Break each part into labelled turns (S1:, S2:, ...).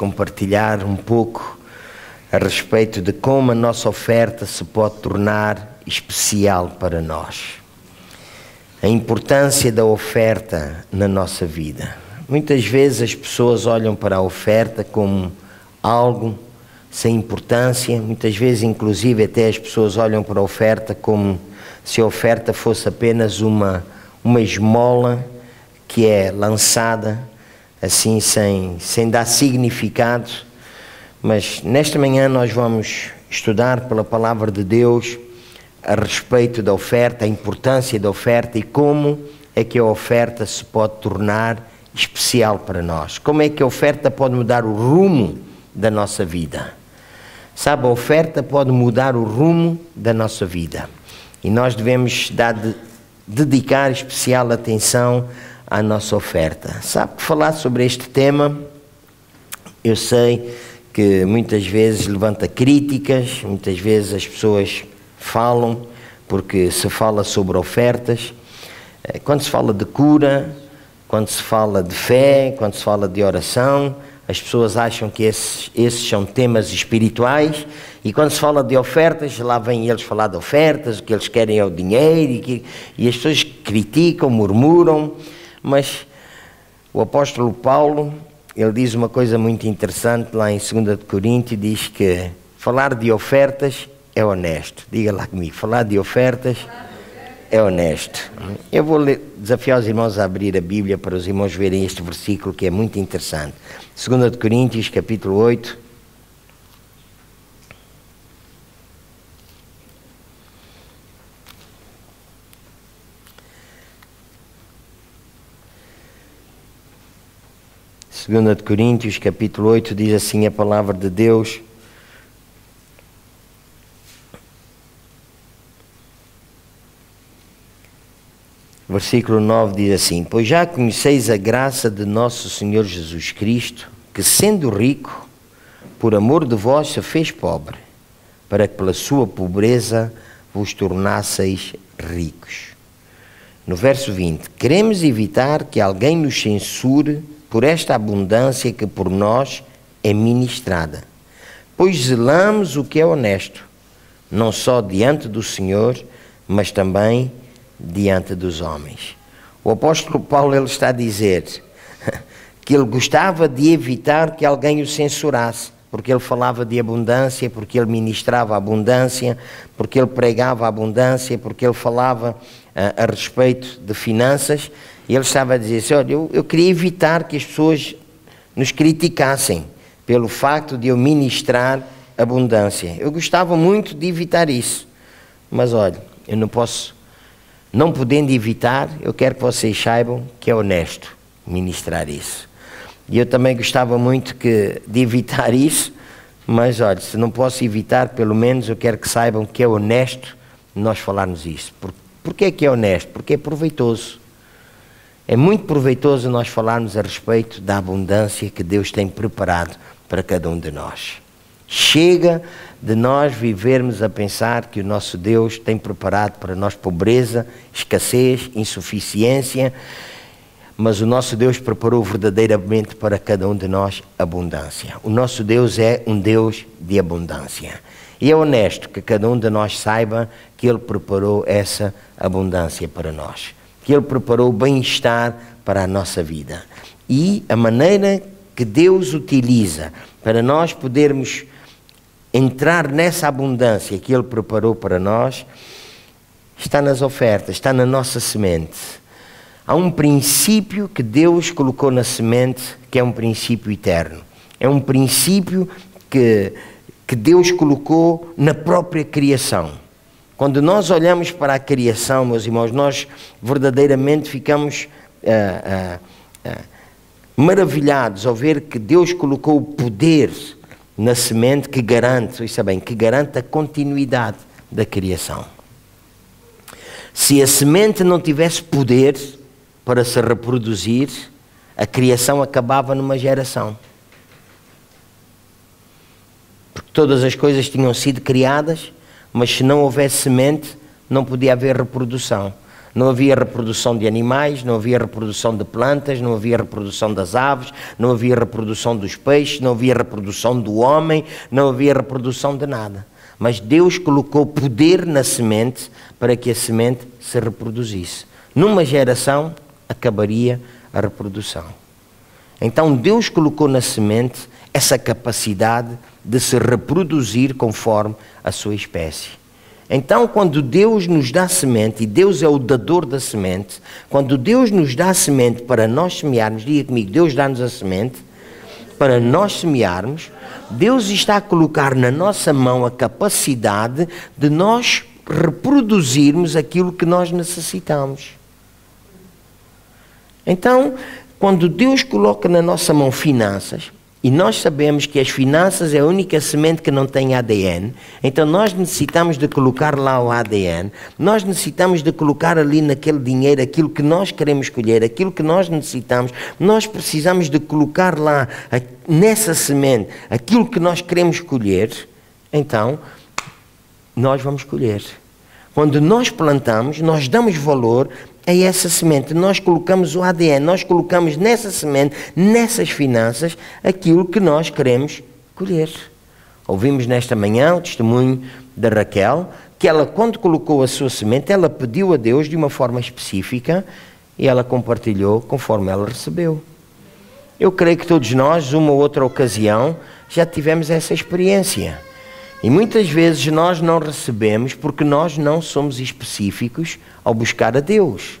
S1: compartilhar um pouco a respeito de como a nossa oferta se pode tornar especial para nós. A importância da oferta na nossa vida. Muitas vezes as pessoas olham para a oferta como algo sem importância, muitas vezes, inclusive, até as pessoas olham para a oferta como se a oferta fosse apenas uma, uma esmola que é lançada assim, sem, sem dar significado. Mas nesta manhã nós vamos estudar pela palavra de Deus a respeito da oferta, a importância da oferta e como é que a oferta se pode tornar especial para nós. Como é que a oferta pode mudar o rumo da nossa vida? Sabe, a oferta pode mudar o rumo da nossa vida. E nós devemos dar de, dedicar especial atenção à nossa oferta. Sabe que falar sobre este tema, eu sei que muitas vezes levanta críticas, muitas vezes as pessoas falam, porque se fala sobre ofertas. Eh, quando se fala de cura, quando se fala de fé, quando se fala de oração, as pessoas acham que esses, esses são temas espirituais e quando se fala de ofertas, lá vêm eles falar de ofertas, o que eles querem é o dinheiro e, que, e as pessoas criticam, murmuram, mas o apóstolo Paulo, ele diz uma coisa muito interessante lá em 2 Coríntios, diz que falar de ofertas é honesto. Diga lá comigo, falar de ofertas é honesto. Eu vou desafiar os irmãos a abrir a Bíblia para os irmãos verem este versículo que é muito interessante. 2 Coríntios, capítulo 8. Segunda de Coríntios, capítulo 8, diz assim a palavra de Deus: Versículo 9 diz assim: Pois já conheceis a graça de nosso Senhor Jesus Cristo, que sendo rico, por amor de vós se fez pobre, para que pela sua pobreza vos tornasseis ricos. No verso 20: Queremos evitar que alguém nos censure por esta abundância que por nós é ministrada, pois zelamos o que é honesto, não só diante do Senhor, mas também diante dos homens. O apóstolo Paulo ele está a dizer que ele gostava de evitar que alguém o censurasse, porque ele falava de abundância, porque ele ministrava abundância, porque ele pregava abundância, porque ele falava a, ah, a respeito de finanças, e ele estava a dizer assim, olha, eu, eu queria evitar que as pessoas nos criticassem pelo facto de eu ministrar abundância. Eu gostava muito de evitar isso, mas olha, eu não posso não podendo evitar, eu quero que vocês saibam que é honesto ministrar isso. E eu também gostava muito que, de evitar isso, mas olha, se não posso evitar, pelo menos eu quero que saibam que é honesto nós falarmos isso. Por, porquê que é honesto? Porque é proveitoso. É muito proveitoso nós falarmos a respeito da abundância que Deus tem preparado para cada um de nós. Chega de nós vivermos a pensar que o nosso Deus tem preparado para nós pobreza, escassez, insuficiência, mas o nosso Deus preparou verdadeiramente para cada um de nós abundância. O nosso Deus é um Deus de abundância. E é honesto que cada um de nós saiba que Ele preparou essa abundância para nós, Ele preparou o bem-estar para a nossa vida. E a maneira que Deus utiliza para nós podermos entrar nessa abundância que Ele preparou para nós, está nas ofertas, está na nossa semente. Há um princípio que Deus colocou na semente que é um princípio eterno. É um princípio que, que Deus colocou na própria criação. Quando nós olhamos para a criação, meus irmãos, nós verdadeiramente ficamos uh, uh, uh, maravilhados ao ver que Deus colocou o poder na semente que garante, isso é bem, que garante a continuidade da criação. Se a semente não tivesse poder para se reproduzir, a criação acabava numa geração. Porque todas as coisas tinham sido criadas, mas se não houvesse semente, não podia haver reprodução. Não havia reprodução de animais, não havia reprodução de plantas, não havia reprodução das aves, não havia reprodução dos peixes, não havia reprodução do homem, não havia reprodução de nada. Mas Deus colocou poder na semente para que a semente se reproduzisse. Numa geração acabaria a reprodução. Então Deus colocou na semente essa capacidade de se reproduzir conforme a sua espécie. Então, quando Deus nos dá semente, e Deus é o dador da semente, quando Deus nos dá semente para nós semearmos, diga comigo, Deus dá-nos a semente para nós semearmos, Deus está a colocar na nossa mão a capacidade de nós reproduzirmos aquilo que nós necessitamos. Então, quando Deus coloca na nossa mão finanças, e nós sabemos que as finanças é a única semente que não tem ADN, então nós necessitamos de colocar lá o ADN, nós necessitamos de colocar ali naquele dinheiro aquilo que nós queremos colher, aquilo que nós necessitamos, nós precisamos de colocar lá nessa semente aquilo que nós queremos colher, então nós vamos colher. Quando nós plantamos, nós damos valor a essa semente. Nós colocamos o ADN, nós colocamos nessa semente, nessas finanças, aquilo que nós queremos colher. Ouvimos nesta manhã o testemunho da Raquel, que ela, quando colocou a sua semente, ela pediu a Deus de uma forma específica e ela compartilhou conforme ela recebeu. Eu creio que todos nós, uma ou outra ocasião, já tivemos essa experiência. E muitas vezes nós não recebemos porque nós não somos específicos ao buscar a Deus.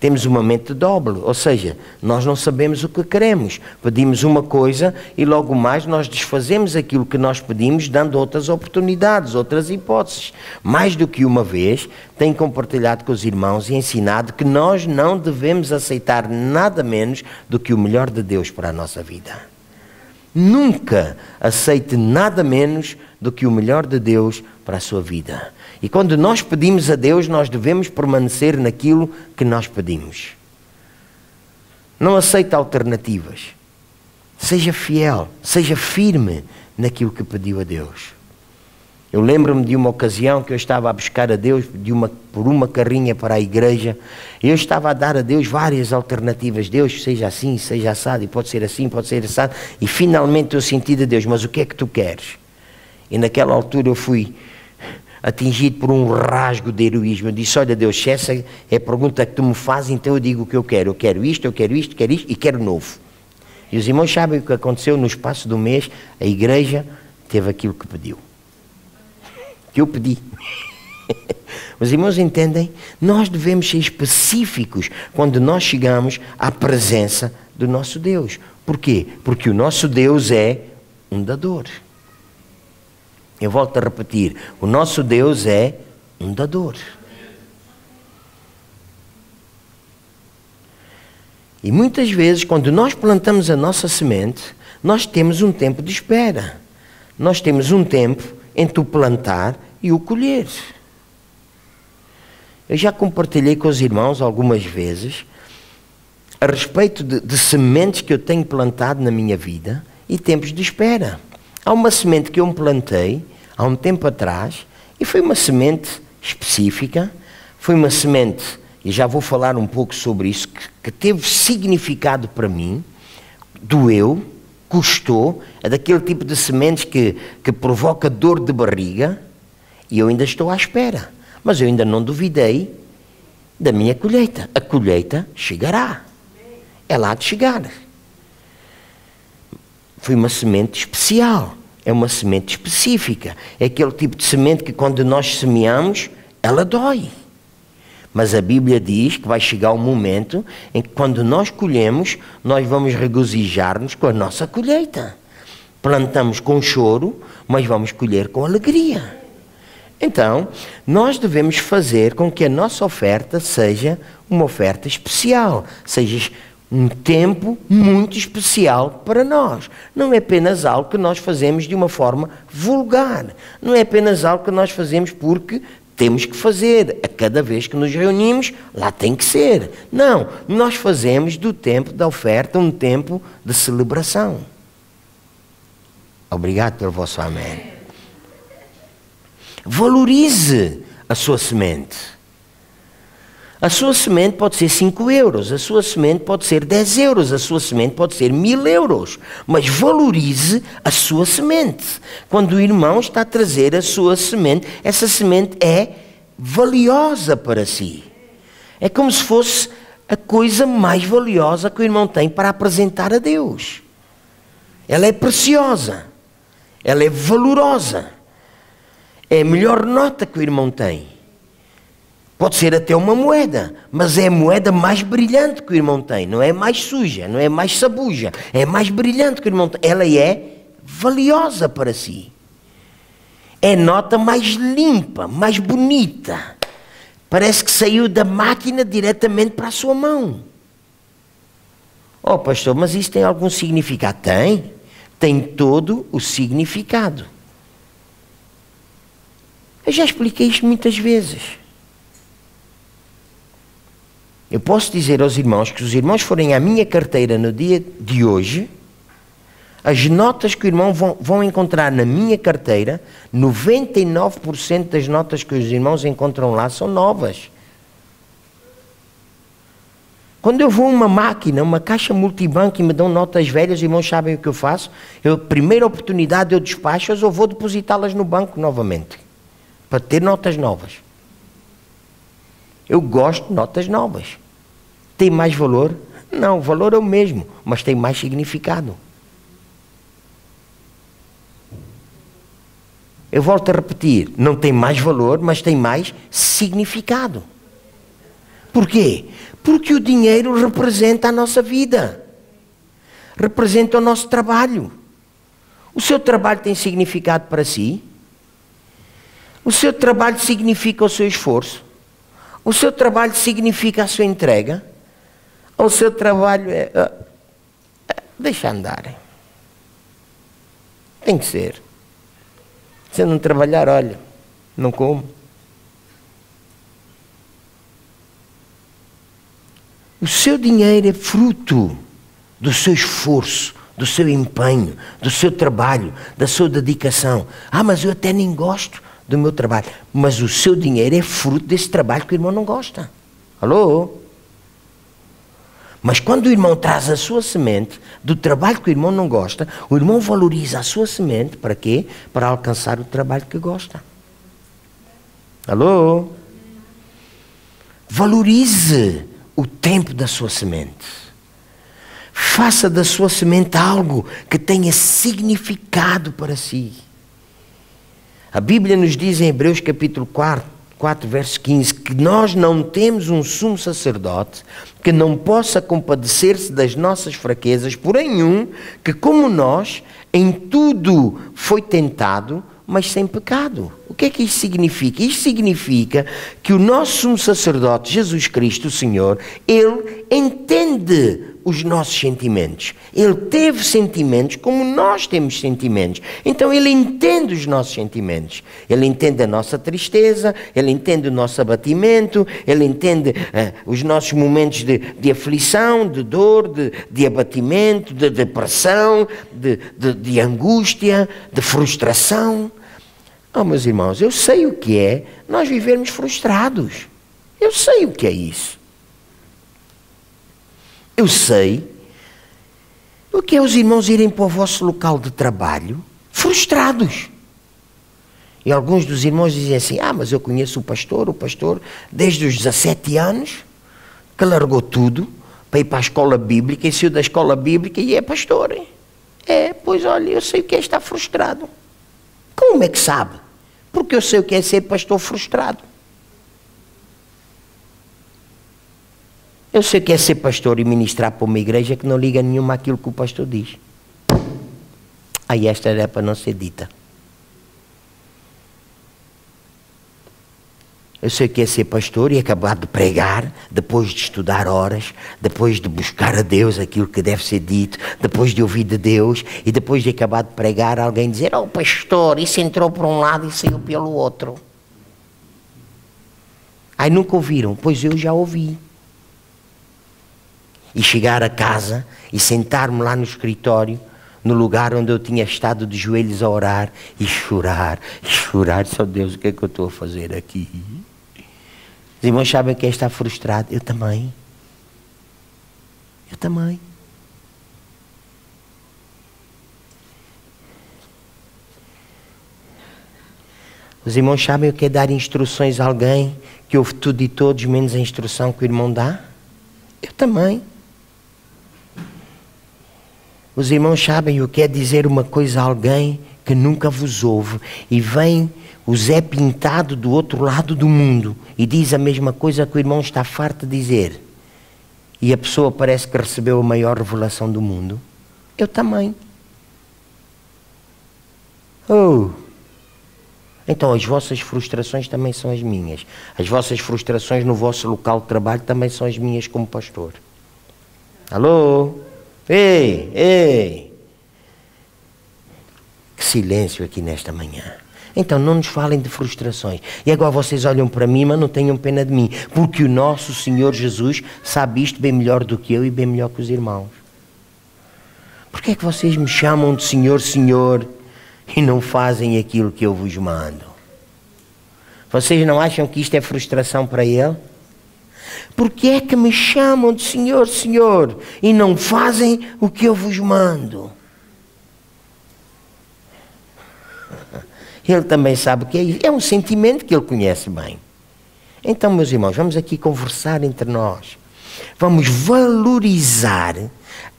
S1: Temos uma mente doble, ou seja, nós não sabemos o que queremos. Pedimos uma coisa e logo mais nós desfazemos aquilo que nós pedimos, dando outras oportunidades, outras hipóteses. Mais do que uma vez, tenho compartilhado com os irmãos e ensinado que nós não devemos aceitar nada menos do que o melhor de Deus para a nossa vida. Nunca aceite nada menos do que o melhor de Deus para a sua vida. E quando nós pedimos a Deus, nós devemos permanecer naquilo que nós pedimos. Não aceite alternativas. Seja fiel, seja firme naquilo que pediu a Deus. Eu lembro-me de uma ocasião que eu estava a buscar a Deus de uma, por uma carrinha para a igreja. Eu estava a dar a Deus várias alternativas. Deus, seja assim, seja assado, e pode ser assim, pode ser assado. E finalmente eu senti de Deus, mas o que é que tu queres? E naquela altura eu fui atingido por um rasgo de heroísmo. Eu disse: Olha, Deus, se essa é a pergunta que tu me fazes, então eu digo o que eu quero. Eu quero isto, eu quero isto, quero isto e quero novo. E os irmãos sabem o que aconteceu no espaço do mês? A igreja teve aquilo que pediu. Que eu pedi. Os irmãos entendem? Nós devemos ser específicos quando nós chegamos à presença do nosso Deus. Por quê? Porque o nosso Deus é um dador. Eu volto a repetir: o nosso Deus é um dador. E muitas vezes, quando nós plantamos a nossa semente, nós temos um tempo de espera. Nós temos um tempo entre o plantar e o colher. Eu já compartilhei com os irmãos algumas vezes a respeito de, de sementes que eu tenho plantado na minha vida e tempos de espera. Há uma semente que eu plantei há um tempo atrás e foi uma semente específica, foi uma semente, e já vou falar um pouco sobre isso, que, que teve significado para mim, doeu, custou, é daquele tipo de sementes que, que provoca dor de barriga, e eu ainda estou à espera. Mas eu ainda não duvidei da minha colheita. A colheita chegará. Ela há de chegar. Foi uma semente especial. É uma semente específica. É aquele tipo de semente que quando nós semeamos, ela dói. Mas a Bíblia diz que vai chegar um momento em que quando nós colhemos, nós vamos regozijar-nos com a nossa colheita. Plantamos com choro, mas vamos colher com alegria. Então, nós devemos fazer com que a nossa oferta seja uma oferta especial, seja um tempo muito especial para nós. Não é apenas algo que nós fazemos de uma forma vulgar. Não é apenas algo que nós fazemos porque temos que fazer. A cada vez que nos reunimos, lá tem que ser. Não, nós fazemos do tempo da oferta um tempo de celebração. Obrigado pelo vosso amém. Valorize a sua semente. A sua semente pode ser 5 euros, a sua semente pode ser 10 euros, a sua semente pode ser mil euros. Mas valorize a sua semente. Quando o irmão está a trazer a sua semente, essa semente é valiosa para si. É como se fosse a coisa mais valiosa que o irmão tem para apresentar a Deus. Ela é preciosa, ela é valorosa, é a melhor nota que o irmão tem. Pode ser até uma moeda, mas é a moeda mais brilhante que o irmão tem. Não é mais suja, não é mais sabuja. É mais brilhante que o irmão tem. Ela é valiosa para si. É nota mais limpa, mais bonita. Parece que saiu da máquina diretamente para a sua mão. Oh, pastor, mas isso tem algum significado? Tem. Tem todo o significado. Eu já expliquei isto muitas vezes. Eu posso dizer aos irmãos que se os irmãos forem à minha carteira no dia de hoje, as notas que o irmão vão, vão encontrar na minha carteira, 99% das notas que os irmãos encontram lá são novas. Quando eu vou a uma máquina, uma caixa multibanco e me dão notas velhas, os irmãos sabem o que eu faço? Eu, primeira oportunidade, eu despacho-as ou vou depositá-las no banco novamente, para ter notas novas. Eu gosto de notas novas. Tem mais valor? Não, o valor é o mesmo, mas tem mais significado. Eu volto a repetir, não tem mais valor, mas tem mais significado. Por quê? Porque o dinheiro representa a nossa vida. Representa o nosso trabalho. O seu trabalho tem significado para si? O seu trabalho significa o seu esforço? O seu trabalho significa a sua entrega? O seu trabalho é. Uh, deixa andar. Tem que ser. Se não trabalhar, olha, não como. O seu dinheiro é fruto do seu esforço, do seu empenho, do seu trabalho, da sua dedicação. Ah, mas eu até nem gosto do meu trabalho. Mas o seu dinheiro é fruto desse trabalho que o irmão não gosta. Alô? Mas quando o irmão traz a sua semente do trabalho que o irmão não gosta, o irmão valoriza a sua semente para quê? Para alcançar o trabalho que gosta. Alô? Valorize o tempo da sua semente. Faça da sua semente algo que tenha significado para si. A Bíblia nos diz em Hebreus capítulo 4, 4, verso 15, que nós não temos um sumo sacerdote que não possa compadecer-se das nossas fraquezas, porém um que, como nós, em tudo foi tentado, mas sem pecado. O que é que isto significa? Isto significa que o nosso sumo sacerdote, Jesus Cristo, o Senhor, ele entende os nossos sentimentos. Ele teve sentimentos como nós temos sentimentos. Então ele entende os nossos sentimentos. Ele entende a nossa tristeza, ele entende o nosso abatimento, ele entende uh, os nossos momentos de, de aflição, de dor, de, de abatimento, de depressão, de, de, de angústia, de frustração. Oh, meus irmãos, eu sei o que é nós vivermos frustrados. Eu sei o que é isso. Eu sei o que é os irmãos irem para o vosso local de trabalho frustrados. E alguns dos irmãos dizem assim: Ah, mas eu conheço o pastor, o pastor, desde os 17 anos, que largou tudo para ir para a escola bíblica e saiu da escola bíblica e é pastor. Hein? É, pois olha, eu sei o que é estar frustrado. Como é que sabe? Porque eu sei o que é ser pastor frustrado. Eu sei que é ser pastor e ministrar para uma igreja que não liga nenhuma àquilo que o pastor diz. Aí esta era para não ser dita. Eu sei que é ser pastor e acabar de pregar, depois de estudar horas, depois de buscar a Deus aquilo que deve ser dito, depois de ouvir de Deus e depois de acabar de pregar, alguém dizer: Oh, pastor, isso entrou por um lado e saiu pelo outro. Aí nunca ouviram, pois eu já ouvi e chegar a casa e sentar-me lá no escritório, no lugar onde eu tinha estado de joelhos a orar e chorar, e chorar, só Deus, o que é que eu estou a fazer aqui? Os irmãos sabem quem está frustrado? Eu também. Eu também. Os irmãos sabem o que é dar instruções a alguém que ouve tudo e todos, menos a instrução que o irmão dá? Eu também. Os irmãos sabem o que é dizer uma coisa a alguém que nunca vos ouve e vem o Zé pintado do outro lado do mundo e diz a mesma coisa que o irmão está farto de dizer. E a pessoa parece que recebeu a maior revelação do mundo. Eu também. Oh! Então as vossas frustrações também são as minhas. As vossas frustrações no vosso local de trabalho também são as minhas como pastor. Alô? Ei, ei! Que silêncio aqui nesta manhã. Então não nos falem de frustrações. E agora vocês olham para mim, mas não tenham pena de mim, porque o nosso Senhor Jesus sabe isto bem melhor do que eu e bem melhor que os irmãos. Por que é que vocês me chamam de Senhor, Senhor e não fazem aquilo que eu vos mando? Vocês não acham que isto é frustração para Ele? Por que é que me chamam de Senhor, Senhor e não fazem o que eu vos mando? Ele também sabe que é isso. É um sentimento que ele conhece bem. Então, meus irmãos, vamos aqui conversar entre nós. Vamos valorizar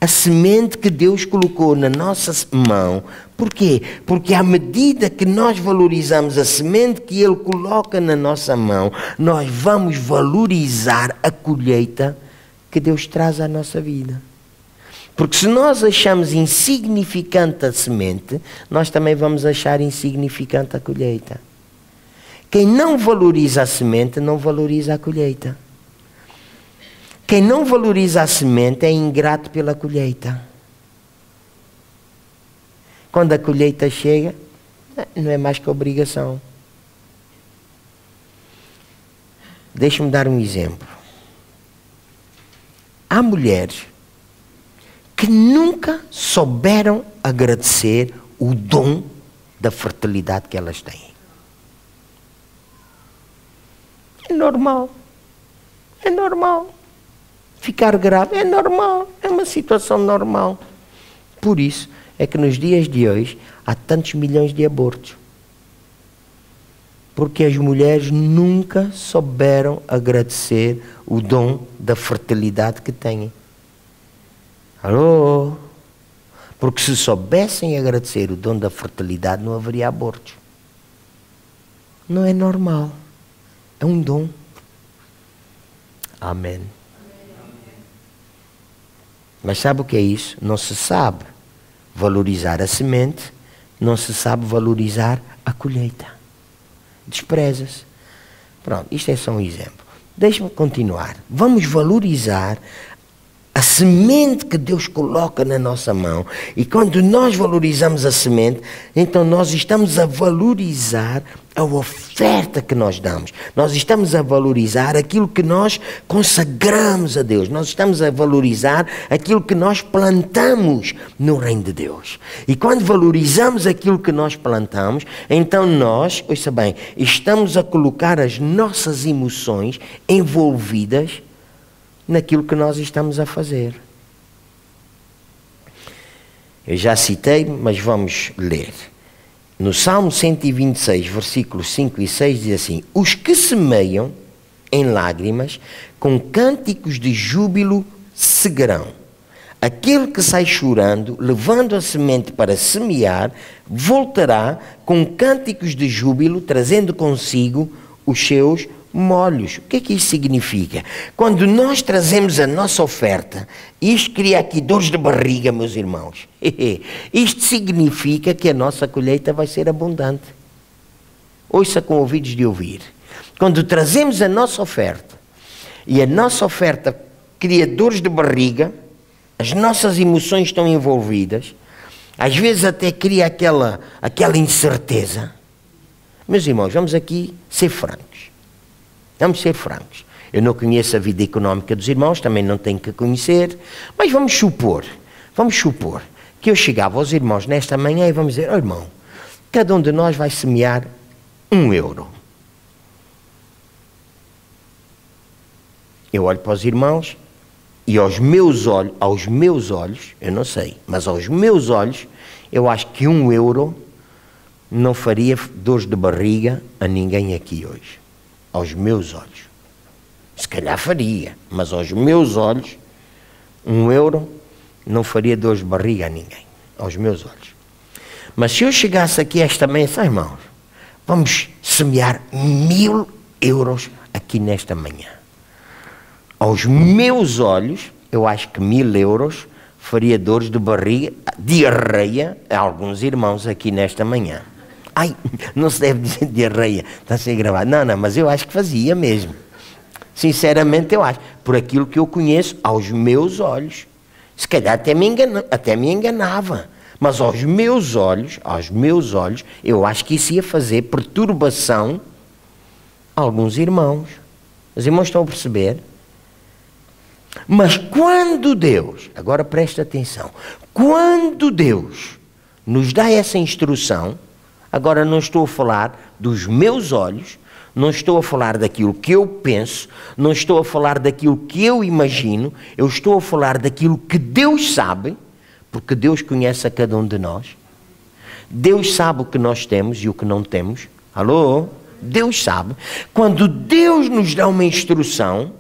S1: a semente que Deus colocou na nossa mão. Por quê? Porque à medida que nós valorizamos a semente que Ele coloca na nossa mão, nós vamos valorizar a colheita que Deus traz à nossa vida. Porque se nós achamos insignificante a semente, nós também vamos achar insignificante a colheita. Quem não valoriza a semente, não valoriza a colheita. Quem não valoriza a semente é ingrato pela colheita. Quando a colheita chega, não é mais que obrigação. Deixa-me dar um exemplo. Há mulheres que nunca souberam agradecer o dom da fertilidade que elas têm. É normal. É normal. Ficar grave é normal, é uma situação normal. Por isso é que nos dias de hoje há tantos milhões de abortos. Porque as mulheres nunca souberam agradecer o dom da fertilidade que têm. Alô? Porque se soubessem agradecer o dom da fertilidade, não haveria abortos. Não é normal. É um dom. Amém. Mas sabe o que é isso? Não se sabe valorizar a semente, não se sabe valorizar a colheita. Despreza-se. Pronto, isto é só um exemplo. Deixe-me continuar. Vamos valorizar a semente que Deus coloca na nossa mão. E quando nós valorizamos a semente, então nós estamos a valorizar a oferta que nós damos. Nós estamos a valorizar aquilo que nós consagramos a Deus. Nós estamos a valorizar aquilo que nós plantamos no reino de Deus. E quando valorizamos aquilo que nós plantamos, então nós, ouça bem, estamos a colocar as nossas emoções envolvidas naquilo que nós estamos a fazer. Eu já citei, mas vamos ler. No Salmo 126, versículos 5 e 6 diz assim: Os que semeiam em lágrimas, com cânticos de júbilo seguirão. Aquele que sai chorando, levando a semente para semear, voltará com cânticos de júbilo, trazendo consigo os seus molhos. O que é que isso significa? Quando nós trazemos a nossa oferta, isto cria aqui dores de barriga, meus irmãos. isto significa que a nossa colheita vai ser abundante. Ouça com ouvidos de ouvir. Quando trazemos a nossa oferta e a nossa oferta cria dores de barriga, as nossas emoções estão envolvidas, às vezes até cria aquela, aquela incerteza. Meus irmãos, vamos aqui ser francos. Vamos ser francos. Eu não conheço a vida económica dos irmãos, também não tenho que conhecer, mas vamos supor, vamos supor que eu chegava aos irmãos nesta manhã e vamos dizer, oh, irmão, cada um de nós vai semear um euro. Eu olho para os irmãos e aos meus olhos, aos meus olhos, eu não sei, mas aos meus olhos, eu acho que um euro não faria dores de barriga a ninguém aqui hoje. Aos meus olhos. Se calhar faria, mas aos meus olhos, um euro não faria dores de barriga a ninguém. Aos meus olhos. Mas se eu chegasse aqui esta manhã, irmãos, vamos semear mil euros aqui nesta manhã. Aos meus olhos, eu acho que mil euros faria dores de barriga, diarreia a alguns irmãos aqui nesta manhã. Ai, não se deve dizer diarreia, está a ser gravado. Não, não, mas eu acho que fazia mesmo. Sinceramente, eu acho. Por aquilo que eu conheço aos meus olhos. Se calhar até me, engana, até me enganava. Mas aos meus olhos, aos meus olhos, eu acho que isso ia fazer perturbação a alguns irmãos. Os irmãos estão a perceber? Mas quando Deus, agora presta atenção, quando Deus nos dá essa instrução, agora não estou a falar dos meus olhos, não estou a falar daquilo que eu penso, não estou a falar daquilo que eu imagino, eu estou a falar daquilo que Deus sabe, porque Deus conhece a cada um de nós. Deus sabe o que nós temos e o que não temos. Alô? Deus sabe. Quando Deus nos dá uma instrução,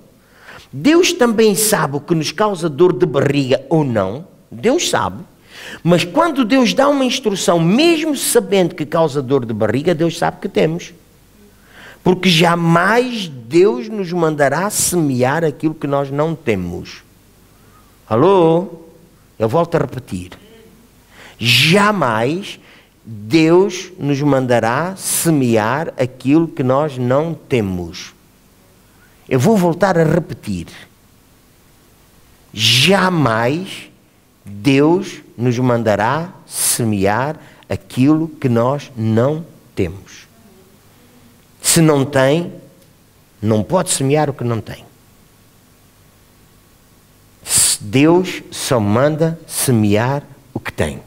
S1: Deus também sabe o que nos causa dor de barriga ou não. Deus sabe. Mas quando Deus dá uma instrução, mesmo sabendo que causa dor de barriga, Deus sabe que temos. Porque jamais Deus nos mandará semear aquilo que nós não temos. Alô? Eu volto a repetir. Jamais Deus nos mandará semear aquilo que nós não temos. Eu vou voltar a repetir. Jamais Deus nos mandará semear aquilo que nós não temos. Se não tem, não pode semear o que não tem. Deus só manda semear o que tem.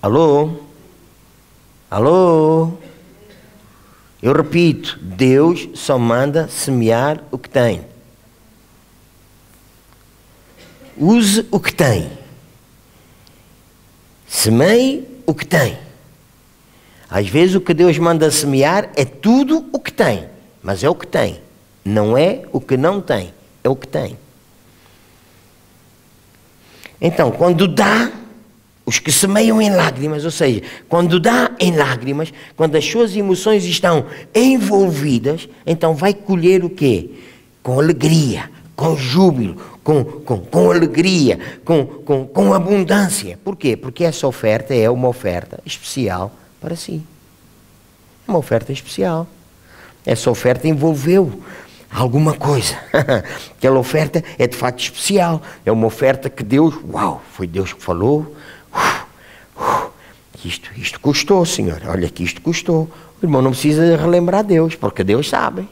S1: Alô? Alô? Eu repito, Deus só manda semear o que tem. Use o que tem. Semeie o que tem. Às vezes o que Deus manda semear é tudo o que tem, mas é o que tem. Não é o que não tem, é o que tem. Então, quando dá, os que semeiam em lágrimas, ou seja, quando dá em lágrimas, quando as suas emoções estão envolvidas, então vai colher o quê? Com alegria, com júbilo, com, com, com alegria, com, com, com abundância. Por quê? Porque essa oferta é uma oferta especial para si. É uma oferta especial. Essa oferta envolveu alguma coisa. Aquela oferta é de facto especial. É uma oferta que Deus, uau, foi Deus que falou. Isto, isto custou, Senhor. Olha que isto custou. O irmão não precisa relembrar Deus, porque Deus sabe.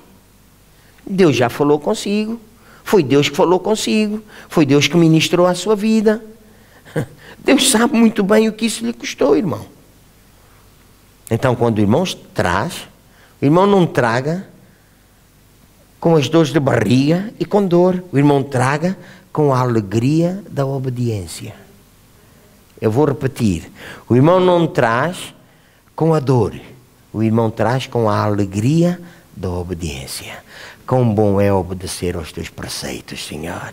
S1: Deus já falou consigo. Foi Deus que falou consigo. Foi Deus que ministrou a sua vida. Deus sabe muito bem o que isso lhe custou, irmão. Então, quando o irmão traz, o irmão não traga com as dores de barriga e com dor. O irmão traga com a alegria da obediência. Eu vou repetir. O irmão não traz com a dor. O irmão traz com a alegria da obediência. Quão bom é obedecer aos teus preceitos, Senhor.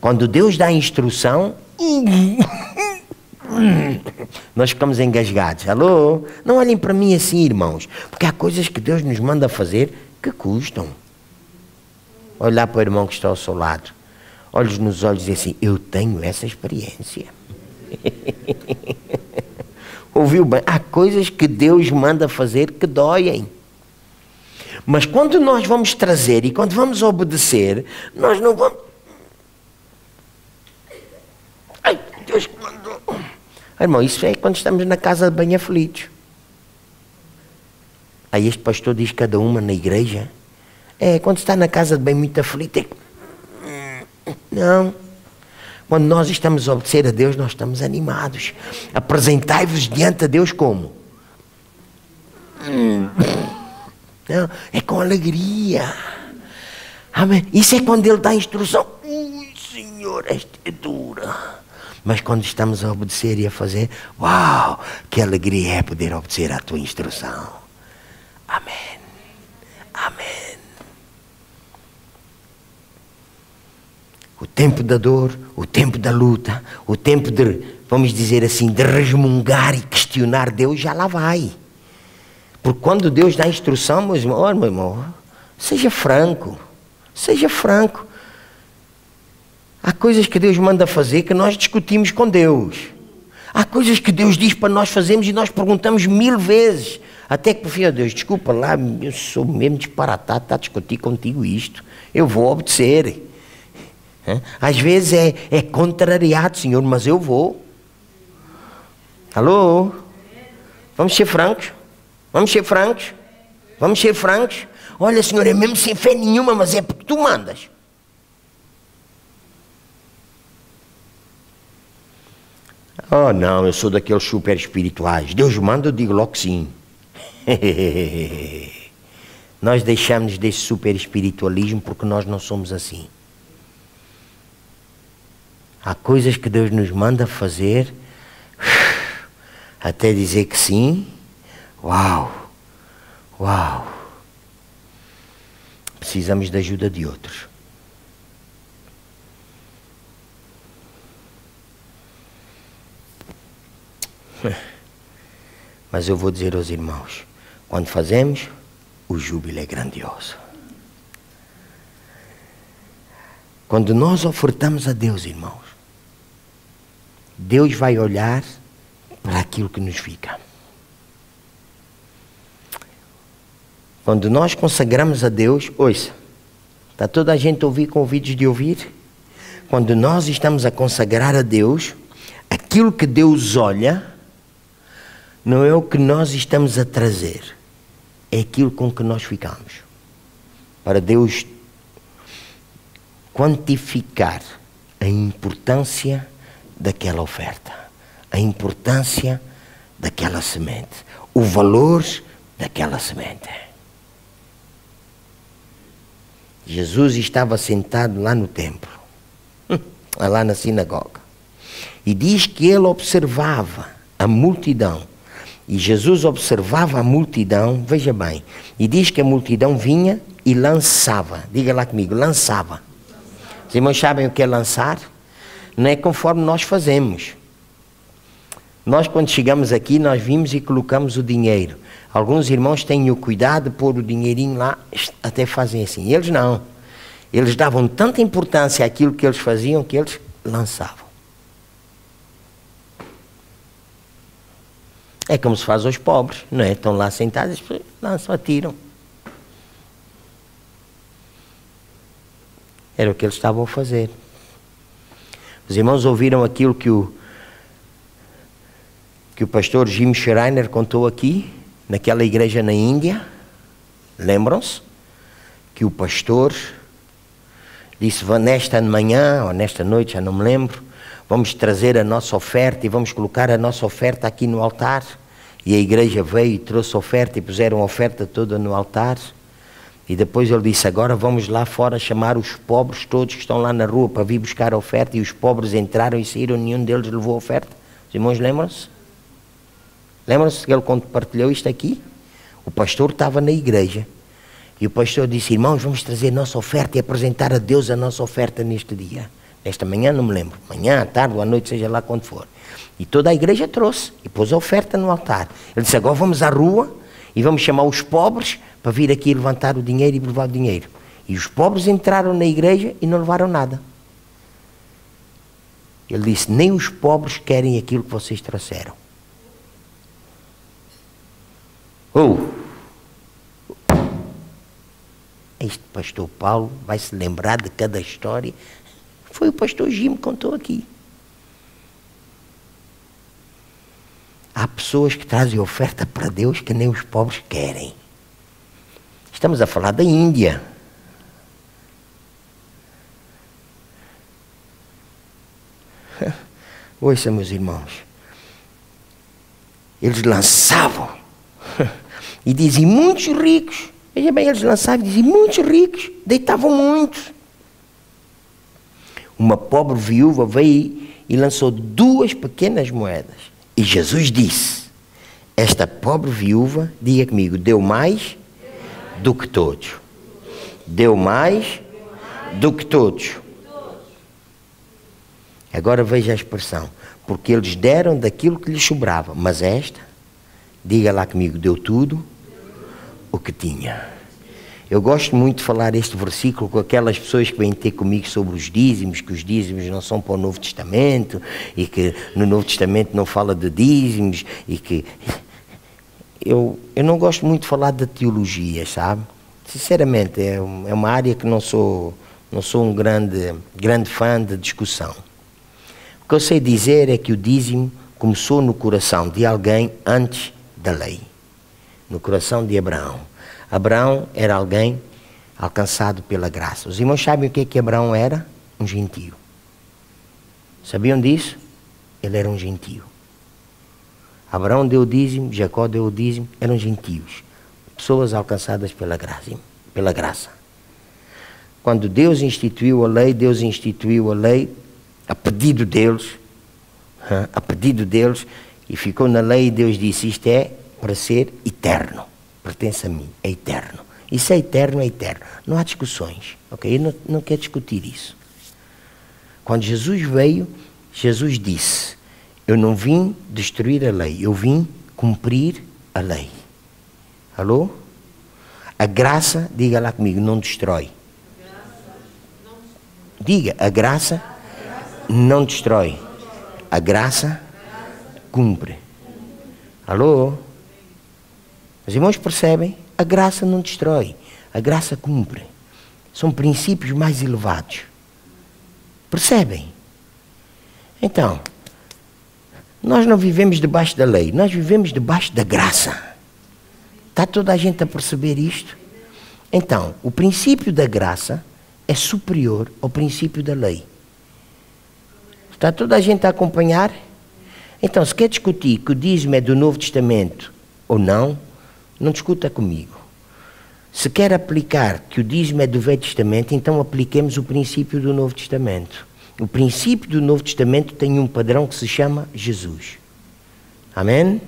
S1: Quando Deus dá instrução, nós ficamos engasgados. Alô? Não olhem para mim assim, irmãos, porque há coisas que Deus nos manda fazer que custam. Olhar para o irmão que está ao seu lado, olhos nos olhos e dizer assim: Eu tenho essa experiência. Ouviu bem? Há coisas que Deus manda fazer que doem. Mas quando nós vamos trazer e quando vamos obedecer, nós não vamos. Ai, Deus mandou. Irmão, isso é quando estamos na casa de bem aflitos. Aí este pastor diz cada uma na igreja. É, quando está na casa de bem muito aflito. É... Não. Quando nós estamos a obedecer a Deus, nós estamos animados. Apresentai-vos diante de Deus como? Não, é com alegria. Amém? Isso é quando Ele dá instrução. Ui, Senhor, esta é dura. Mas quando estamos a obedecer e a fazer, uau, que alegria é poder obedecer à tua instrução. Amém. Amém. O tempo da dor, o tempo da luta, o tempo de, vamos dizer assim, de resmungar e questionar Deus já lá vai. Porque quando Deus dá instrução, meu irmão, oh, meu irmão, seja franco, seja franco. Há coisas que Deus manda fazer que nós discutimos com Deus. Há coisas que Deus diz para nós fazermos e nós perguntamos mil vezes. Até que por fim, oh Deus, desculpa lá, eu sou mesmo disparatado, está a discutir contigo isto. Eu vou obedecer. Às vezes é, é contrariado, Senhor, mas eu vou. Alô? Vamos ser francos? Vamos ser francos? Vamos ser francos? Olha, Senhor, é mesmo sem fé nenhuma, mas é porque tu mandas. Oh, não, eu sou daqueles super espirituais. Deus manda, eu digo logo sim. nós deixamos desse super espiritualismo porque nós não somos assim. Há coisas que Deus nos manda fazer, até dizer que sim. Uau! Uau! Precisamos da ajuda de outros. Mas eu vou dizer aos irmãos: quando fazemos, o júbilo é grandioso. Quando nós ofertamos a Deus, irmãos, Deus vai olhar para aquilo que nos fica. Quando nós consagramos a Deus, ouça, está toda a gente ouvir com ouvidos de ouvir? Quando nós estamos a consagrar a Deus, aquilo que Deus olha não é o que nós estamos a trazer, é aquilo com que nós ficamos. Para Deus quantificar a importância daquela oferta, a importância daquela semente, o valor daquela semente. Jesus estava sentado lá no templo, lá na sinagoga, e diz que ele observava a multidão. E Jesus observava a multidão, veja bem, e diz que a multidão vinha e lançava, diga lá comigo, lançava. Os irmãos sabem o que é lançar? não é conforme nós fazemos. Nós, quando chegamos aqui, nós vimos e colocamos o dinheiro. Alguns irmãos têm o cuidado de pôr o dinheirinho lá, até fazem assim. Eles não. Eles davam tanta importância àquilo que eles faziam que eles lançavam. É como se faz aos pobres, não é? Estão lá sentados, lançam, atiram. Era o que eles estavam a fazer. Os irmãos ouviram aquilo que o, que o pastor Jim Schreiner contou aqui, naquela igreja na Índia? Lembram-se? Que o pastor disse: nesta manhã ou nesta noite, já não me lembro, vamos trazer a nossa oferta e vamos colocar a nossa oferta aqui no altar. E a igreja veio e trouxe oferta e puseram a oferta toda no altar. E depois ele disse: Agora vamos lá fora chamar os pobres todos que estão lá na rua para vir buscar a oferta. E os pobres entraram e saíram, nenhum deles levou a oferta. Os irmãos lembram-se? Lembram-se que ele compartilhou isto aqui? O pastor estava na igreja. E o pastor disse: Irmãos, vamos trazer nossa oferta e apresentar a Deus a nossa oferta neste dia. Nesta manhã, não me lembro. Manhã, à tarde ou à noite, seja lá quando for. E toda a igreja trouxe e pôs a oferta no altar. Ele disse: Agora vamos à rua e vamos chamar os pobres para vir aqui levantar o dinheiro e levar o dinheiro. E os pobres entraram na igreja e não levaram nada. Ele disse: Nem os pobres querem aquilo que vocês trouxeram. Oh! Este pastor Paulo vai se lembrar de cada história. Foi o pastor Jim que contou aqui. Há pessoas que trazem oferta para Deus que nem os pobres querem. Estamos a falar da Índia. Ouça, meus irmãos. Eles lançavam. E dizem, muitos ricos. Veja bem, eles lançavam e diziam, muitos ricos, deitavam muitos. Uma pobre viúva veio e lançou duas pequenas moedas. E Jesus disse: Esta pobre viúva, diga comigo, deu mais do que todos. Deu mais do que todos. Agora veja a expressão. Porque eles deram daquilo que lhes sobrava. Mas esta, diga lá comigo, deu tudo o que tinha. Eu gosto muito de falar este versículo com aquelas pessoas que vêm ter comigo sobre os dízimos, que os dízimos não são para o Novo Testamento e que no Novo Testamento não fala de dízimos e que eu, eu não gosto muito de falar de teologia, sabe? Sinceramente, é, é uma área que não sou, não sou um grande, grande fã de discussão. O que eu sei dizer é que o dízimo começou no coração de alguém antes da lei, no coração de Abraão. Abraão era alguém alcançado pela graça. Os irmãos sabem o que, é que Abraão era? Um gentio. Sabiam disso? Ele era um gentio. Abraão deu o dízimo, Jacó deu o dízimo, eram gentios. Pessoas alcançadas pela graça. Pela graça. Quando Deus instituiu a lei, Deus instituiu a lei a pedido deles, a pedido deles, e ficou na lei e Deus disse: Isto é para ser eterno pertence a mim, é eterno. Isso é eterno, é eterno. Não há discussões, ok? Eu não, não quero discutir isso. Quando Jesus veio, Jesus disse: Eu não vim destruir a lei, eu vim cumprir a lei. Alô? A graça, diga lá comigo, não destrói. Diga, a graça não destrói. A graça cumpre. Alô? Os irmãos percebem? A graça não destrói, a graça cumpre. São princípios mais elevados. Percebem? Então, nós não vivemos debaixo da lei, nós vivemos debaixo da graça. Está toda a gente a perceber isto? Então, o princípio da graça é superior ao princípio da lei. Está toda a gente a acompanhar? Então, se quer discutir que o dízimo é do Novo Testamento ou não, não discuta comigo. Se quer aplicar que o dízimo é do Velho Testamento, então apliquemos o princípio do Novo Testamento. O princípio do Novo Testamento tem um padrão que se chama Jesus. Amém?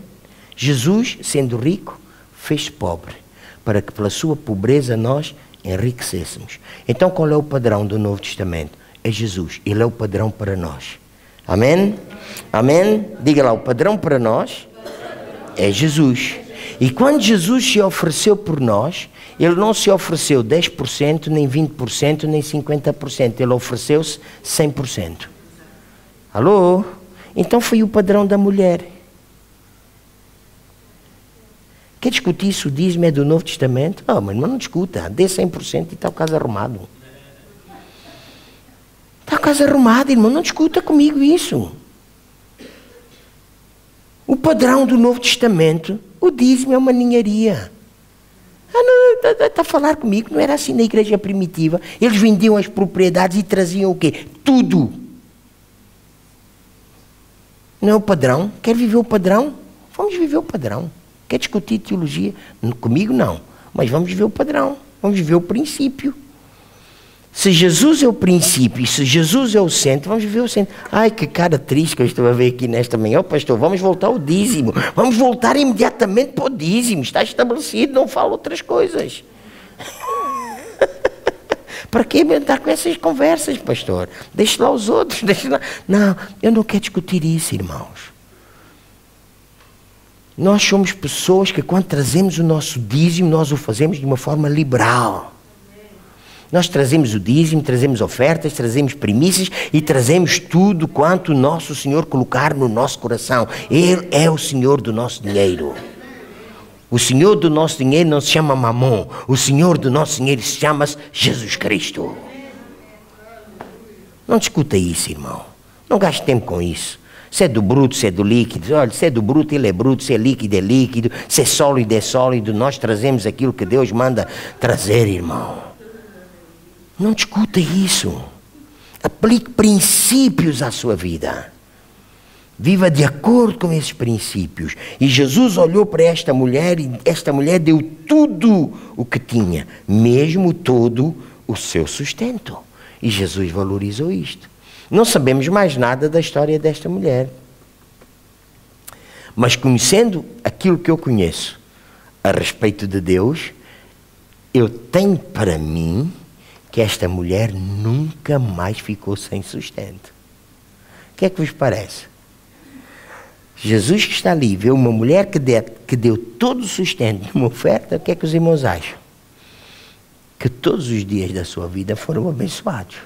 S1: Jesus, sendo rico, fez pobre, para que pela sua pobreza nós enriquecêssemos. Então qual é o padrão do Novo Testamento? É Jesus. Ele é o padrão para nós. Amém? Amém? Diga lá, o padrão para nós é Jesus. E quando Jesus se ofereceu por nós, ele não se ofereceu 10%, nem 20%, nem 50%, ele ofereceu-se 100%. Alô? Então foi o padrão da mulher. Quer discutir se o dízimo é do Novo Testamento? Oh, mas não discuta, dê 100% e está o caso arrumado. Está o caso arrumado, irmão, não discuta comigo isso. O padrão do Novo Testamento o dízimo é uma ninharia. Ah, não, está, tá, tá a falar comigo, não era assim na igreja primitiva. Eles vendiam as propriedades e traziam o quê? Tudo. Não é o padrão? Quer viver o padrão? Vamos viver o padrão. Quer discutir teologia? Comigo não. Mas vamos viver o padrão. Vamos viver o princípio. Se Jesus é o princípio, se Jesus é o centro, vamos viver o centro. Ai, que cara triste que eu estou a ver aqui nesta manhã. Oh, pastor, vamos voltar ao dízimo. Vamos voltar imediatamente para o dízimo. Está estabelecido, não falo outras coisas. Para que andar com essas conversas, pastor? Deixe lá os outros. Deixe lá. Não, eu não quero discutir isso, irmãos. Nós somos pessoas que, quando trazemos o nosso dízimo, nós o fazemos de uma forma liberal. Nós trazemos o dízimo, trazemos ofertas, trazemos primícias e trazemos tudo quanto o nosso Senhor colocar no nosso coração. Ele é o Senhor do nosso dinheiro. O Senhor do nosso dinheiro não se chama Mamon. O Senhor do nosso dinheiro se chama Jesus Cristo. Não discuta isso, irmão. Não gaste tempo com isso. Se é do bruto, se é do líquido. Olha, se é do bruto, ele é bruto. Se é líquido, é líquido. Se é sólido, é sólido. Nós trazemos aquilo que Deus manda trazer, irmão. Não discuta isso. Aplique princípios à sua vida. Viva de acordo com esses princípios. E Jesus olhou para esta mulher e esta mulher deu tudo o que tinha, mesmo todo o seu sustento. E Jesus valorizou isto. Não sabemos mais nada da história desta mulher. Mas conhecendo aquilo que eu conheço a respeito de Deus, eu tenho para mim que esta mulher nunca mais ficou sem sustento. O que é que vos parece? Jesus que está ali, vê uma mulher que, de, que deu todo o sustento numa oferta, o que é que os irmãos acham? Que todos os dias da sua vida foram abençoados.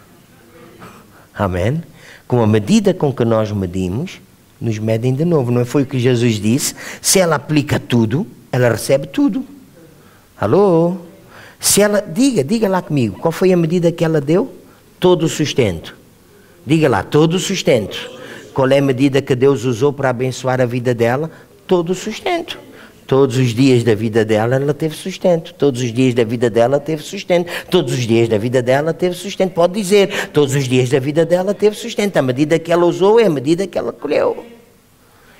S1: Amém? Com a medida com que nós medimos, nos medem de novo. Não foi o que Jesus disse? Se ela aplica tudo, ela recebe tudo. Alô? Se ela, diga, diga lá comigo, qual foi a medida que ela deu? Todo o sustento. Diga lá, todo o sustento. Qual é a medida que Deus usou para abençoar a vida dela? Todo o sustento. Todos os dias da vida dela ela teve sustento. Todos os dias da vida dela teve sustento. Todos os dias da vida dela teve sustento. Pode dizer, todos os dias da vida dela teve sustento. A medida que ela usou é a medida que ela colheu.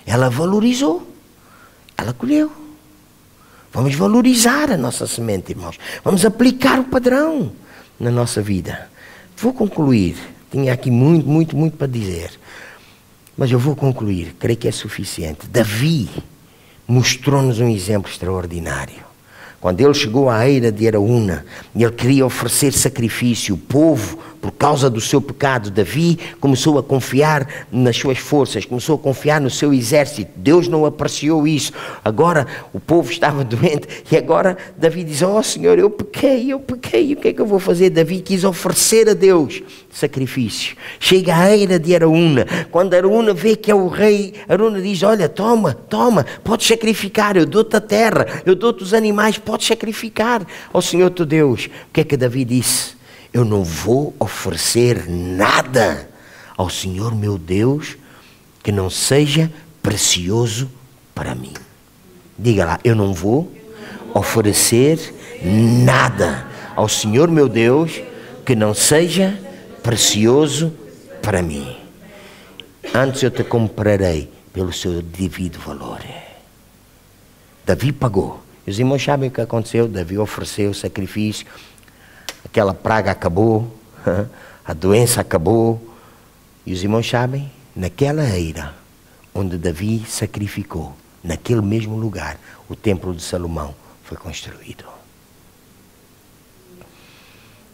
S1: Ela valorizou. Ela colheu. Vamos valorizar a nossa semente, irmãos. Vamos aplicar o padrão na nossa vida. Vou concluir. Tinha aqui muito, muito, muito para dizer. Mas eu vou concluir, creio que é suficiente. Davi mostrou-nos um exemplo extraordinário. Quando ele chegou à eira de Araúna e ele queria oferecer sacrifício, o povo por causa do seu pecado, Davi começou a confiar nas suas forças, começou a confiar no seu exército. Deus não apreciou isso. Agora o povo estava doente e agora Davi diz: Oh Senhor, eu pequei, eu pequei, o que é que eu vou fazer? Davi quis oferecer a Deus sacrifício. Chega à eira de Araúna. Quando Araúna vê que é o rei, Araúna diz: Olha, toma, toma, podes sacrificar, eu dou-te a terra, eu dou-te os animais, podes sacrificar ao Senhor teu Deus. O que é que Davi disse? Eu não vou oferecer nada ao Senhor meu Deus que não seja precioso para mim. Diga lá, eu não vou oferecer nada ao Senhor meu Deus que não seja precioso para mim. Antes eu te comprarei pelo seu devido valor. Davi pagou. Os irmãos sabem o que aconteceu? Davi ofereceu o sacrifício aquela praga acabou, a doença acabou. E os irmãos sabem, naquela eira onde Davi sacrificou, naquele mesmo lugar, o templo de Salomão foi construído.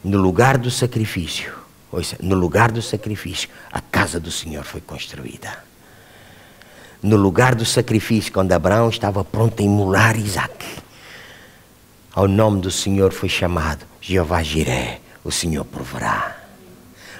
S1: No lugar do sacrifício, ouça, no lugar do sacrifício, a casa do Senhor foi construída. No lugar do sacrifício, quando Abraão estava pronto a imular Isaac, ao nome do Senhor foi chamado Jeová Jiré, o Senhor proverá.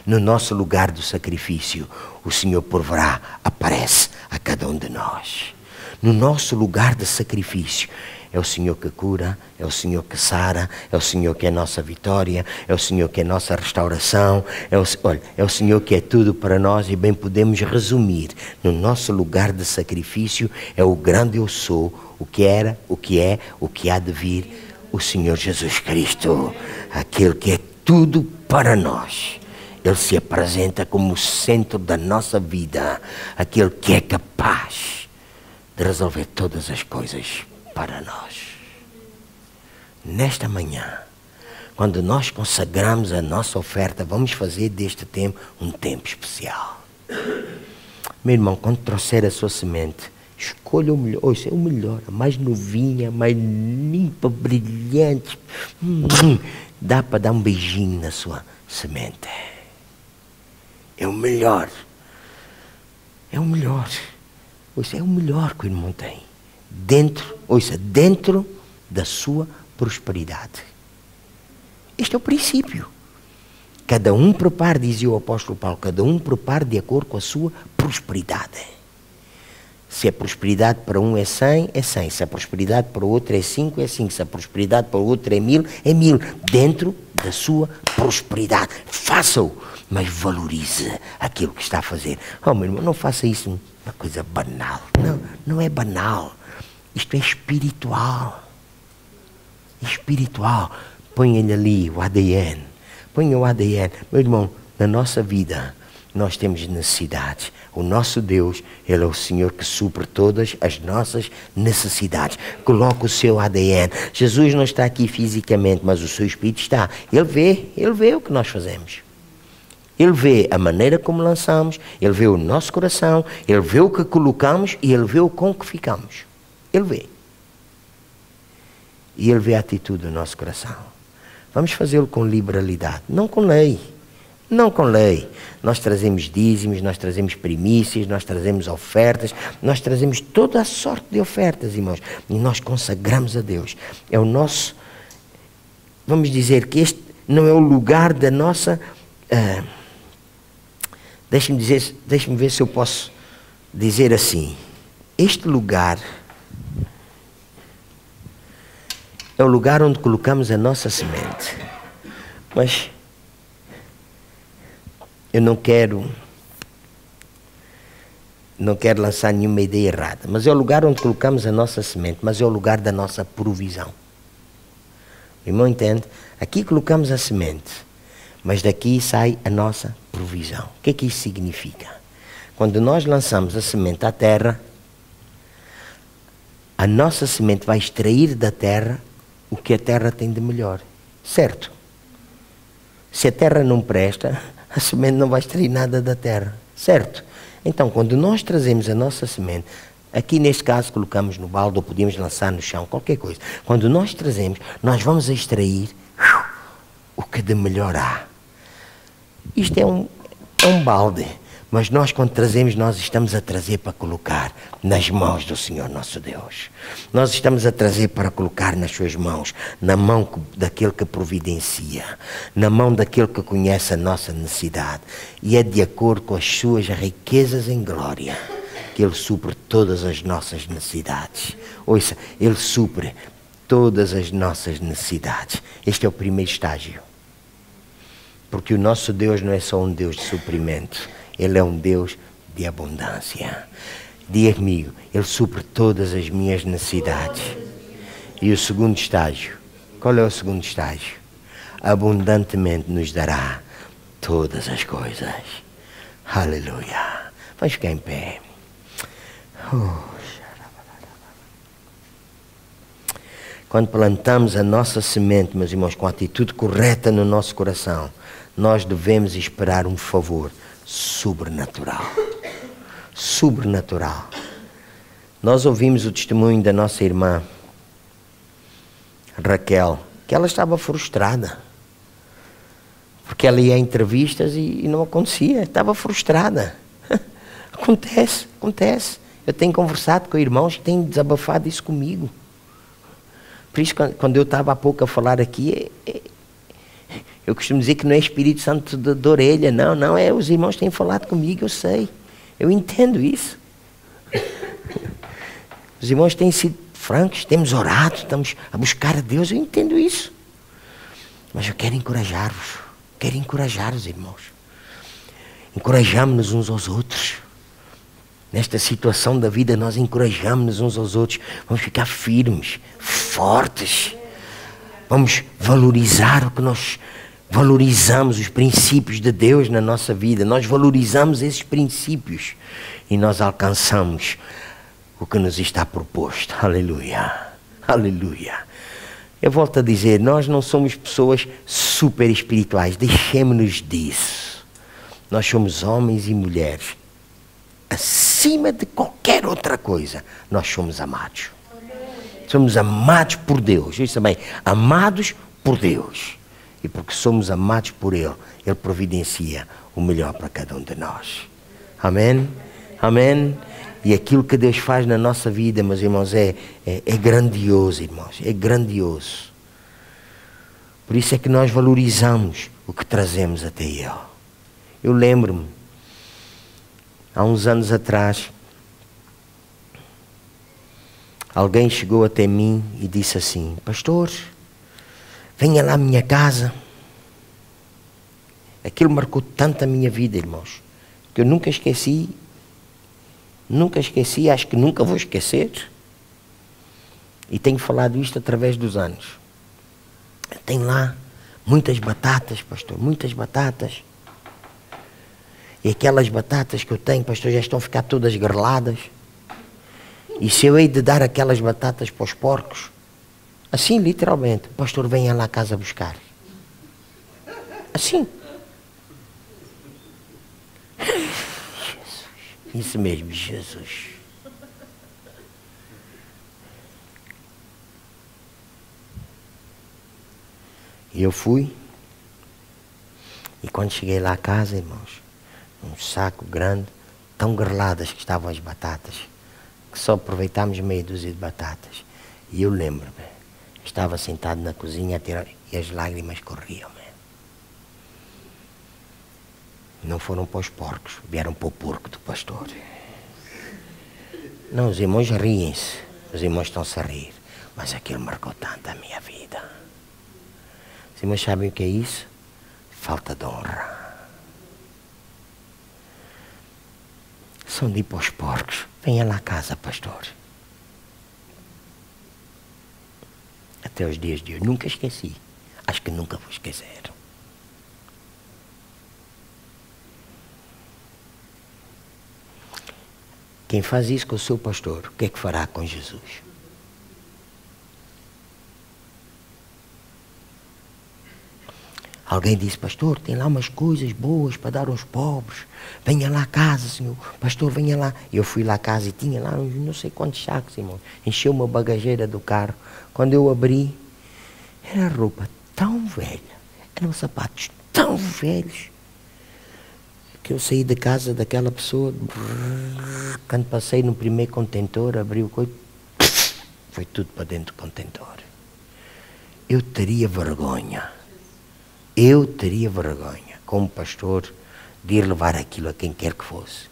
S1: No nosso lugar do sacrifício, o Senhor proverá, aparece a cada um de nós. No nosso lugar de sacrifício, é o Senhor que cura, é o Senhor que sara, é o Senhor que é nossa vitória, é o Senhor que é nossa restauração, é o, olha, é o Senhor que é tudo para nós e bem podemos resumir. No nosso lugar de sacrifício é o grande eu sou, o que era, o que é, o que há de vir o Senhor Jesus Cristo, aquele que é tudo para nós. Ele se apresenta como o centro da nossa vida, aquele que é capaz de resolver todas as coisas para nós. Nesta manhã, quando nós consagramos a nossa oferta, vamos fazer deste tempo um tempo especial. Meu irmão, quando trouxer a sua semente, Escolha o melhor, oh, é o melhor, a mais novinha, mais limpa, brilhante. Hum, dá para dar um beijinho na sua semente. É o melhor. É o melhor. Ouça, é o melhor que o irmão tem. Dentro, ouça, dentro da sua prosperidade. Este é o princípio. Cada um prepara, dizia o apóstolo Paulo, cada um prepara de acordo com a sua prosperidade. Se a prosperidade para um é 100, é 100. Se a prosperidade para o outro é 5, é 5. Se a prosperidade para o outro é 1000, é 1000. Dentro da sua prosperidade. Faça-o, mas valorize aquilo que está a fazer. Oh, meu irmão, não faça isso uma coisa banal. Não, não é banal. Isto é espiritual. Espiritual. Ponha-lhe ali o ADN. Ponha o ADN. Meu irmão, na nossa vida, nós temos necessidades. O nosso Deus, Ele é o Senhor que supre todas as nossas necessidades. Coloca o seu ADN. Jesus não está aqui fisicamente, mas o seu Espírito está. Ele vê, Ele vê o que nós fazemos. Ele vê a maneira como lançamos, Ele vê o nosso coração, Ele vê o que colocamos e Ele vê o com que ficamos. Ele vê. E Ele vê a atitude do nosso coração. Vamos fazê-lo com liberalidade, não com lei. Não com lei. Nós trazemos dízimos, nós trazemos primícias, nós trazemos ofertas, nós trazemos toda a sorte de ofertas, irmãos. E nós consagramos a Deus. É o nosso. Vamos dizer que este não é o lugar da nossa. Uh, Deixe-me dizer, deixe-me ver se eu posso dizer assim. Este lugar é o lugar onde colocamos a nossa semente. Mas eu não quero não quero lançar nenhuma ideia errada, mas é o lugar onde colocamos a nossa semente, mas é o lugar da nossa provisão. O irmão entende? Aqui colocamos a semente, mas daqui sai a nossa provisão. O que é que isso significa? Quando nós lançamos a semente à terra, a nossa semente vai extrair da terra o que a terra tem de melhor. Certo? Se a terra não presta, a semente não vai extrair nada da terra. Certo? Então, quando nós trazemos a nossa semente, aqui neste caso colocamos no balde ou podíamos lançar no chão, qualquer coisa. Quando nós trazemos, nós vamos extrair o que de melhor há. Isto é um, é um balde. Mas nós, quando trazemos, nós estamos a trazer para colocar nas mãos do Senhor nosso Deus. Nós estamos a trazer para colocar nas suas mãos, na mão daquele que providencia, na mão daquele que conhece a nossa necessidade. E é de acordo com as suas riquezas em glória que Ele supre todas as nossas necessidades. Ouça, Ele supre todas as nossas necessidades. Este é o primeiro estágio. Porque o nosso Deus não é só um Deus de suprimento ele é um Deus de abundância. Comigo, Ele supre todas as minhas necessidades. E o segundo estágio, qual é o segundo estágio? Abundantemente nos dará todas as coisas. Aleluia. Vamos ficar em pé. Oh. Quando plantamos a nossa semente, meus irmãos, com a atitude correta no nosso coração, nós devemos esperar um favor sobrenatural. Sobrenatural. Nós ouvimos o testemunho da nossa irmã Raquel, que ela estava frustrada. Porque ela ia a entrevistas e, e não acontecia, estava frustrada. acontece, acontece. Eu tenho conversado com irmãos que têm desabafado isso comigo. Por isso, quando eu estava há pouco a falar aqui, é, é, eu costumo dizer que não é Espírito Santo de orelha, não, não, é os irmãos têm falado comigo, eu sei. Eu entendo isso. Os irmãos têm sido francos, temos orado, estamos a buscar a Deus, eu entendo isso. Mas eu quero encorajar-vos, quero encorajar os irmãos. Encorajamos-nos uns aos outros. Nesta situação da vida, nós encorajamos-nos uns aos outros. Vamos ficar firmes, fortes. Vamos valorizar o que nós valorizamos os princípios de Deus na nossa vida, nós valorizamos esses princípios e nós alcançamos o que nos está proposto. Aleluia. Aleluia. Eu volto a dizer, nós não somos pessoas super espirituais, deixemos-nos disso. Nós somos homens e mulheres. Acima de qualquer outra coisa, nós somos amados. Somos amados por Deus. Isso também, amados por Deus. E porque somos amados por Ele, Ele providencia o melhor para cada um de nós. Amém? Amém? E aquilo que Deus faz na nossa vida, meus irmãos, é, é, é grandioso, irmãos. É grandioso. Por isso é que nós valorizamos o que trazemos até Ele. Eu lembro-me, há uns anos atrás, alguém chegou até mim e disse assim: Pastor, venha lá à minha casa. Aquilo marcou tanto a minha vida, irmãos, que eu nunca esqueci. Nunca esqueci, acho que nunca vou esquecer. E tenho falado isto através dos anos. Tem lá muitas batatas, pastor, muitas batatas. E aquelas batatas que eu tenho, pastor, já estão a ficar todas greladas. E se eu hei de dar aquelas batatas para os porcos? Assim, literalmente. O pastor venha lá à casa buscar. Assim. Jesus. Isso mesmo, Jesus. E eu fui. E quando cheguei lá à casa, irmãos, um saco grande, tão greladas que estavam as batatas, que só aproveitámos meia dúzia de batatas. E eu lembro-me, estava sentado na cozinha e as lágrimas corriam. Não foram para os porcos, vieram para o porco do pastor. Não, os irmãos riem-se, os irmãos estão-se a rir, mas aquilo marcou tanto a minha vida. Os irmãos sabem o que é isso? Falta de honra. São de ir para os porcos. Venha lá a casa, pastor. Até os dias de hoje. Nunca esqueci. Acho que nunca vou esquecer. Quem faz isso com o seu pastor, o que é que fará com Jesus? Alguém disse, pastor, tem lá umas coisas boas para dar aos pobres. Venha lá à casa, senhor. Pastor, venha lá. Eu fui lá à casa e tinha lá uns não sei quantos sacos, irmão. Encheu uma bagageira do carro. Quando eu abri, era roupa tão velha. Eram sapatos tão velhos. Que eu saí da casa daquela pessoa. Quando passei no primeiro contentor, abri o coito. Foi tudo para dentro do contentor. Eu teria vergonha eu teria vergonha, como pastor, de ir levar aquilo a quem quer que fosse.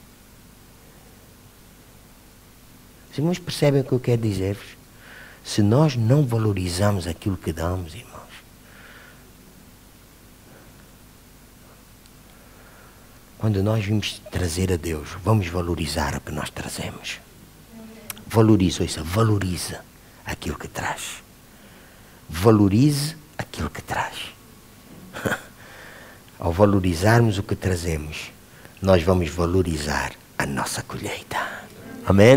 S1: Os irmãos percebem o que eu quero dizer-vos? Se nós não valorizamos aquilo que damos, irmãos, quando nós vimos trazer a Deus, vamos valorizar o que nós trazemos. Valoriza, isso, valoriza aquilo que traz. Valorize aquilo que traz. Ao valorizarmos o que trazemos, nós vamos valorizar a nossa colheita. Amém?